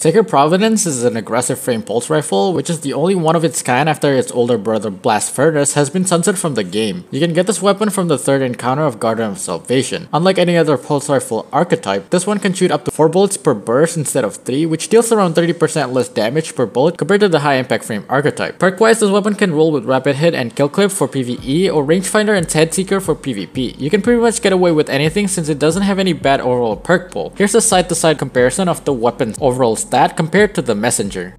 Sacred Provenance is an aggressive frame pulse rifle, which is the only one of its kind after its older brother Blast Furnace has been sunset from the game. You can get this weapon from the third encounter of Garden of Salvation. Unlike any other pulse rifle archetype, this one can shoot up to 4 bullets per burst instead of 3, which deals around 30% less damage per bullet compared to the high impact frame archetype. Perk-wise, this weapon can roll with rapid hit and kill clip for PvE or rangefinder and Ted headseeker for PvP. You can pretty much get away with anything since it doesn't have any bad overall perk pull. Here's a side to side comparison of the weapon's overall stat compared to the messenger.